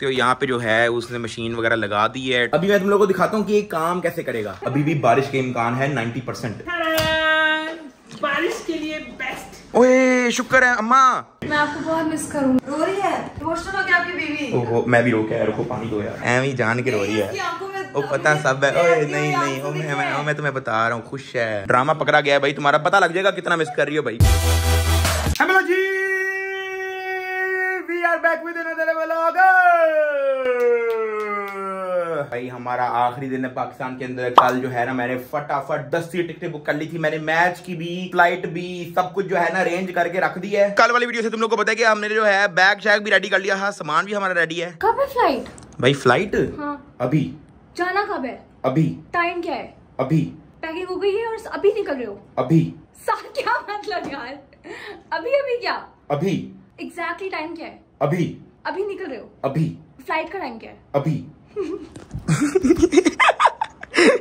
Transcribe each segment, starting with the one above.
तो यहाँ पे जो है उसने मशीन वगैरह लगा दी है। अभी मैं तुम लोगों को दिखाता हूँ कि ये काम कैसे करेगा। अभी भी बारिश के इम्कान है 90 परसेंट। बारिश के लिए बेस्ट ओए शुक्र है अम्मा। मैं आपको बहुत मिस करूँगी रो रही है? इमोशनल हो गया आपकी बीवी। ओहो मैं भी रो के रुको पानी दो यार। ही जान के रो रही है। ओ पता सब है। ओए नहीं नहीं ओ मैं मैं, मैं तुम्हें बता रहा हूँ खुश है। ड्रामा पकड़ा गया है भाई तुम्हारा। पता लग जाएगा कितना मिस कर रही हो भाई। Hello ji we are back with another vlog भाई हमारा आखिरी दिन है पाकिस्तान के अंदर। कल जो है ना मैंने फटाफट दस सी टिकटें बुक कर ली थी। मैंने मैच की भी फ़्लाइट भी सब कुछ जो है ना अरेंज करके रख दी है। कल वाली वीडियो से तुम लोग को पता है कि हमने जो है बैग शैग भी रेडी कर लिया। हाँ सामान भी हमारा रेडी है। कब है फ़्लाइट भाई फ़्लाइट हाँ। अभी। जाना कब है? अभी। टाइम क्या है? अभी। पैकिंग हो गई है और अभी निकल रहे हो? अभी। क्या मतलब यार? अभी अभी क्या? अभी। एग्जैक्टली टाइम क्या है? अभी। अभी निकल रहे हो? अभी। फ़्लाइट का टाइम क्या है? अभी।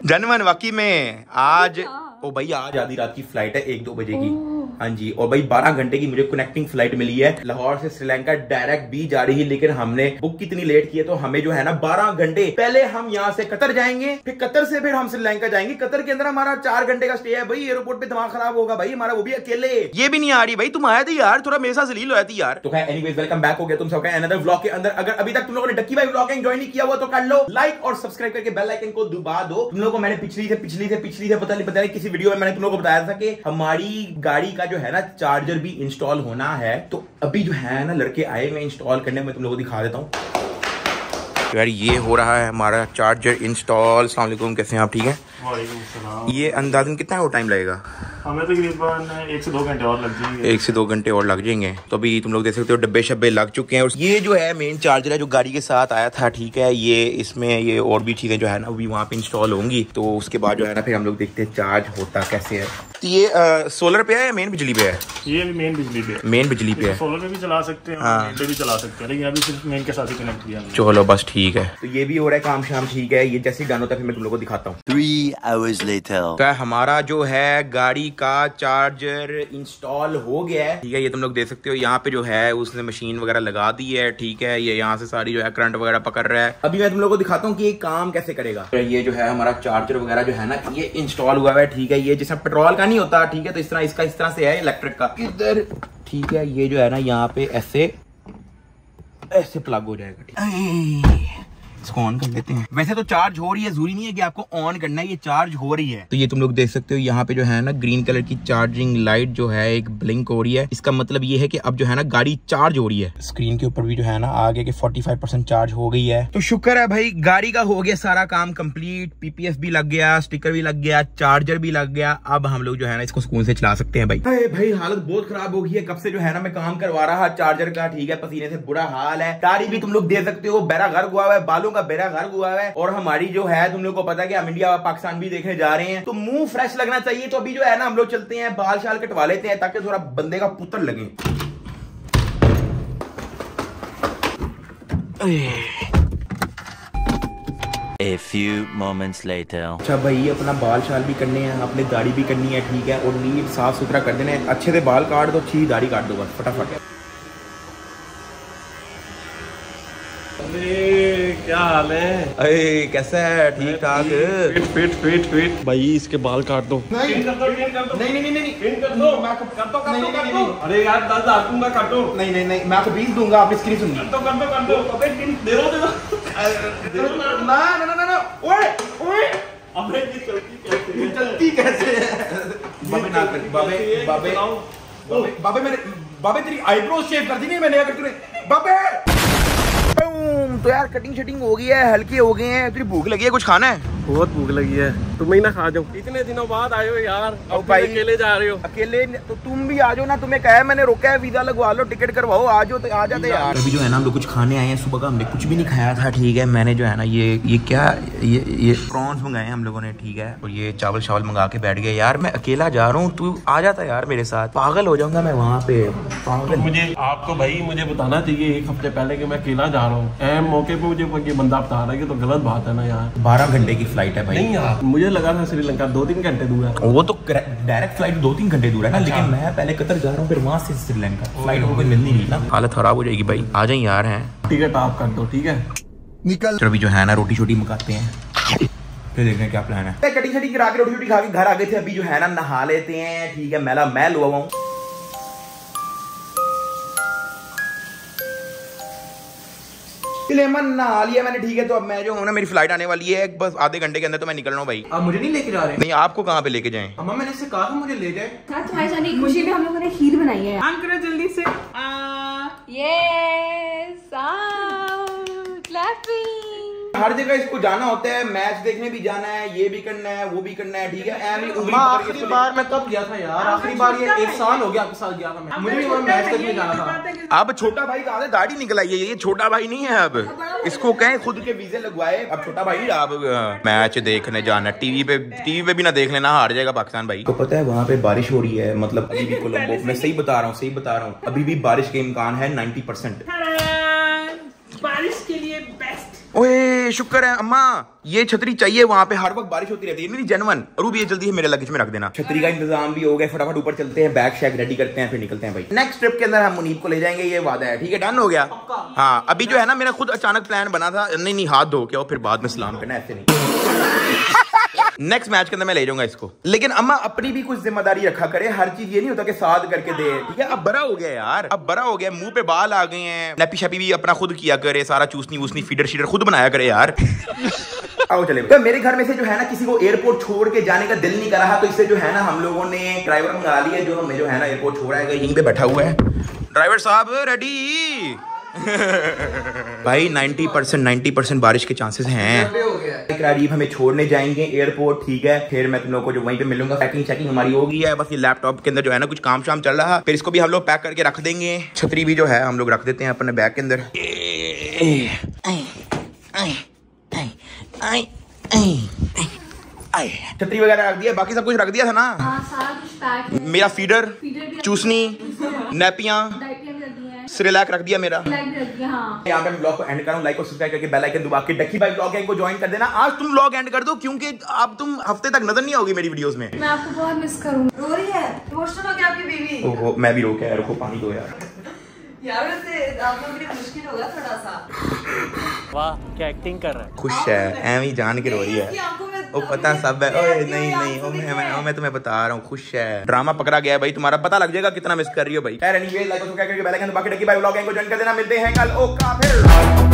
जनमन वकी में आज ओ भाई आज आधी रात की फ़्लाइट है एक दो बजे की। हाँ जी और भाई बारह घंटे की मुझे कनेक्टिंग फ़्लाइट मिली है। लाहौर से श्रीलंका डायरेक्ट भी जा रही है लेकिन हमने बुक कितनी लेट की है तो हमें जो है ना बारह घंटे पहले हम यहाँ से कतर जाएँगे फिर कतर से फिर हम श्रीलंका जाएँगे। कतर के अंदर हमारा चार घंटे का स्टे है। भाई एयरपोर्ट पे दिमाग खराब होगा भाई हमारा वो भी अकेले। ये भी नहीं आ रही भाई तुम आया थे यार थोड़ा मेरे साथ जलील हो थी यार। तो एनीवेज वेलकम बैक हो गया तुम सबका अनदर व्लॉग के अंदर। अगर अभी तक तुम लोगों ने डक्की भाई व्लॉग ज्वाइन नहीं किया हुआ तो कर लो लाइक और सब्सक्राइब करके बेल आइकन को दुबा दो। तुम लोगों को मैंने पिछली से पिछली से पिछली से पता नहीं पता नहीं किसी वीडियो में मैंने तुम लोगों को बताया था कि हमारी गाड़ी का जो है ना चार्जर भी इंस्टॉल होना है तो अभी जो है ना लड़के आए हुए इंस्टॉल करने में तुम लोगों को दिखा देता हूँ। यार ये हो रहा है हमारा चार्जर इंस्टॉल सलामकुम कैसे हैं आप? ठीक है? ये अंदाजन कितना वो टाइम लगेगा? हमें तकरीबन एक से दो घंटे और लग जाएँगे। एक से दो घंटे और लग जाएँगे। तो अभी तुम लोग देख सकते हो डब्बे शब्बे लग चुके हैं। और ये जो है मेन चार्जर है जो गाड़ी के साथ आया था ठीक है ये इसमें ये और भी चीज़ें जो है ना अभी वहाँ पे इंस्टॉल होंगी। तो उसके बाद जो है ना फिर हम लोग देखते हैं चार्ज होता कैसे है। ये आ, सोलर पे है या मेन बिजली पे है? ये भी मेन बिजली पे मेन बिजली पे है। सोलर पे भी चला सकते हैं हाँ। मेन पे भी चला सकते हैं लेकिन अभी सिर्फ़ मेन के साथ ही कनेक्ट किया चलो बस ठीक है। तो ये भी हो रहा है काम शाम ठीक है। ये जैसे डन होता है फिर मैं तुम लोग को दिखाता हूँ। Three hours later. तो हमारा जो है गाड़ी का चार्जर इंस्टॉल हो गया है। ठीक है ये तुम लोग देख सकते हो यहाँ पे जो है उसने मशीन वगैरह लगा दी है। ठीक है ये यहाँ से सारी जो है करंट वगैरह पकड़ रहा है। अभी मैं तुम लोग को दिखाता हूँ कि ये काम कैसे करेगा। तो ये जो है हमारा चार्जर वगैरह जो है ना ये इंस्टॉल हुआ है। ठीक है ये जैसा पेट्रोल का नहीं होता ठीक है? तो इस तरह इसका इस तरह से है इलेक्ट्रिक का। इधर। ठीक है ये जो है ना यहाँ पे ऐसे ऐसे प्लग हो जाएगा ठीक है? इसको ऑन कर लेते हैं। वैसे तो चार्ज हो रही है ज़रूरी नहीं है कि आपको ऑन करना है ये चार्ज हो रही है। तो ये तुम लोग देख सकते हो यहाँ पे जो है ना ग्रीन कलर की चार्जिंग लाइट जो है एक ब्लिंक हो रही है। इसका मतलब ये है कि अब जो है ना गाड़ी चार्ज हो रही है। स्क्रीन के ऊपर भी जो है ना आगे के 45 परसेंट चार्ज हो गई है। तो शुक्र है भाई गाड़ी का हो गया सारा काम कंप्लीट पीपीएफ भी लग गया स्टिकर भी लग गया चार्जर भी लग गया। अब हम लोग जो है ना इसको सुकून से चला सकते हैं भाई। अरे भाई हालत बहुत खराब हो गई है। कब से जो है ना मैं काम करवा रहा चार्जर का ठीक है पसीने से बुरा हाल है। गाड़ी भी तुम लोग दे सकते हो बेरा घर हुआ है बालों का बेरा घर हुआ है और हमारी जो है तुम लोग को पता है कि हम इंडिया और पाकिस्तान भी देखने जा रहे हैं। तो मुँह फ्रेश लगना चाहिए। तो अभी जो है ना हम लोग चलते हैं बाल शाल कटवा लेते हैं ताकि थोड़ा बंदे का पुत्र लगे। A few moments later. अच्छा भाई अपना बाल शाल भी करने हैं अपनी दाढ़ी भी करनी है ठीक है और नीट साफ़ सुथरा कर देना है। अच्छे से बाल काट दो अच्छी दाढ़ी काट दो बस फटाफट। क्या हाल है? अरे कैसा है? ठीक ठाक। फिट फिट फिट फिट भाई इसके बाल काट दो। नहीं। नहीं नहीं नहीं कर दो। मैं कर दो कर दो कर दो। अरे यार दस हज़ार दूँगा काटो नहीं नहीं नहीं। मैं आपको बीस दूँगा आप इसकी नहीं सुननी तो कर दो कर दो। अबे दे दो दे दो। ना ना ना ना ओए ओए। अबे ये चलती कैसे है? चलती कैसे है? बाबे ना कर बाबे बाबे। बाबे बाबे मैंने बाबे तेरी आईब्रो शेव कर दी नहीं मैंने अगर तूने बाबे! तो यार कटिंग शटिंग हो गई है, हल्की हो गए हैं तेरी भूख लगी है कुछ खाना है? बहुत भूख लगी है। तुम ही ना खा जाओ। इतने दिनों बाद आए हो यार। अब भाई। अकेले जा रहे हो। अकेले न- तो तुम भी आ जाओ ना तुम्हें कहा है मैंने रोका है वीज़ा लगवा लो टिकट करवाओ आ जाओ तो आ जाते यार। अभी जो है ना हम लोग कुछ खाने आए हैं सुबह का हमने कुछ भी नहीं खाया था ठीक है। मैंने जो है ना ये ये क्या ये ये प्रॉन्स मंगाए हैं हम लोगों ने ठीक है। और ये चावल चावल मंगा के बैठ गए। यार मैं अकेला जा रहा हूँ तू आ जाता यार मेरे साथ। पागल हो जाऊँगा मैं वहाँ पे। तो पागल मुझे आपको भाई मुझे बताना चाहिए एक हफ़्ते पहले कि मैं अकेला जा रहा हूँ। मौके पे मुझे बंदा बता रहा है कि तो गलत बात है ना यार। बारह घंटे की फ़्लाइट है भाई। नहीं यार। मुझे लगा था श्रीलंका दो तीन घंटे दूर है। वो तो डायरेक्ट फ़्लाइट दो तीन घंटे दूर है ना लेकिन मैं पहले कतर जा रहा हूँ फिर वहाँ से श्रीलंका। फ़्लाइट को मिलनी नहीं ना। हालत खराब हो जाएगी भाई। आ जाए यार है। टिकट आप कर दो ठीक है? निकल। अभी जो है ना रोटी छोटी मकाते हैं। फिर देखते हैं क्या प्लान है। कटिंग शटिंग करा के रोटी छोटी खा के घर आ गए थे अभी जो है ना नहा लेते हैं ठीक है मैला मैं लुआ हूँ चलिए ना आ लिया मैंने ठीक है तो अब मैं जो हूँ ना मेरी फ़्लाइट आने वाली है बस आधे घंटे के अंदर तो मैं निकल रहा हूँ भाई। आप मुझे नहीं लेके जा रहे? नहीं आपको कहाँ पे लेके जाए? अम्मा मैंने इससे कहा था मुझे ले जाए। हाँ तुम्हारी जाने की खुशी में हम लोगों ने खीर बनाई है। ऑन करो जल्दी से। आ, यस क्लैपिंग हर जगह इसको जाना होता है मैच देखने भी जाना है ये भी करना है वो भी करना है ठीक है? आखिरी बार मैं कब गया था यार आखिरी बार ये एक साल हो गया आपके साथ गया था मैं। मुझे भी वहाँ मैच देखने जाना था। अब छोटा भाई कहा दाढ़ी निकल आई है ये छोटा भाई नहीं है अब। इसको कहें खुद के वीजे लगवाए। अब छोटा भाई अब मैच देखने जाना टीवी पे टीवी पे भी ना देख लेना हार जाएगा पाकिस्तान भाई। तो पता है वहाँ पे बारिश हो रही है मतलब अभी भी कोलंबो मैं सही बता रहा हूँ सही बता रहा हूँ। अभी भी बारिश के इम्कान है नाइन्टी परसेंट ta-da! बारिश के लिए बेस्ट ओए शुक्र है अम्मा ये छतरी चाहिए वहाँ पे हर वक्त बारिश होती रहती है मेरी जनवन अरूब ये जल्दी है मेरे लगेज में रख देना। छतरी का इंतज़ाम भी हो गया फटाफट ऊपर चलते हैं बैग शैग रेडी करते हैं फिर निकलते हैं भाई। नेक्स्ट ट्रिप के अंदर हम मुनीब को ले जाएँगे ये वादा है ठीक है डन हो गया। हाँ अभी जो है ना मेरा खुद अचानक प्लान बना था नहीं नहीं हाथ धो के और फिर बाद में सलाम करना ऐसे नहीं। नेक्स्ट मैच के अंदर मैं ले जाऊँगा इसको। लेकिन अम्मा अपनी भी कुछ ज़िम्मेदारी रखा करे हर चीज़ ये नहीं होता कि साथ करके दे। ठीक है? अब बड़ा हो गया यार। अब बड़ा हो गया। मुँह पे बाल आ गए हैं। नपी शपी भी अपना खुद किया करे सारा चूसनी वूसनी फीडर शीडर खुद बनाया करे यार। आओ चले। तो मेरे घर में से जो है ना किसी को एयरपोर्ट छोड़ के जाने का दिल नहीं कर रहा तो इससे जो है ना हम लोगों ने ड्राइवर मंगा लिया जो हमें जो है ना एयरपोर्ट छोड़ आएगा यहीं पे बैठा हुआ है। ड्राइवर साहब रेडी भाई 90 परसेंट नाइन्टी परसेंट बारिश के चांसेस हैं। राजीव हमें छोड़ने जाएँगे एयरपोर्ट ठीक है? फिर मैं तुम लोग को जो वहीं पे मिलूँगा पैकिंग चेकिंग हमारी हो गई है बस ये लैपटॉप के अंदर जो है ना कुछ काम शाम चल रहा फिर इसको भी हम लोग पैक करके रख देंगे। छतरी भी जो है हम लोग रख देते हैं अपने बैग के अंदर। छतरी वगैरह रख दिया बाकी सब कुछ रख दिया था ना? हाँ सारा कुछ पैक है। मेरा फीडर फीडर चूसनी नैपियाँ डाइपियाँ भी रख दी हैं सिरेलैक रख दिया मेरा। हाँ। यहाँ पे मैं ब्लॉग को एंड करूँ लाइक और सब्सक्राइब करके बेल आइकन दबा के डक्की भाई ब्लॉग को ज्वाइन कर देना। आज तुम ब्लॉग एंड कर दो क्योंकि अब तुम हफ़्ते तक नज़र नहीं आओगी मेरी वीडियोस में। मैं आपको बहुत मिस करूँगी। रो रही है? इमोशनल हो गया आपकी बीवी। ओहो मैं भी रोके यार रुको पानी दो यार। यार वैसे आप लोगों के लिए मुश्किल होगा थोड़ा सा। वाह क्या एक्टिंग कर रहा है? खुश है एवं ही जान के रो रही है। ओ पता सब है। ओए नहीं नहीं ओ मैं मैं, मैं तुम्हें बता रहा हूँ खुश है। ड्रामा पकड़ा गया है भाई तुम्हारा पता लग जाएगा कितना मिस कर रही हो भाई। खैर एनीवे लाइक और सब्सक्राइब करके बेल आइकन दबा के डक्की भाई ब्लॉग को ज्वाइन कर देना मिलते हैं कल। ओ का फिर।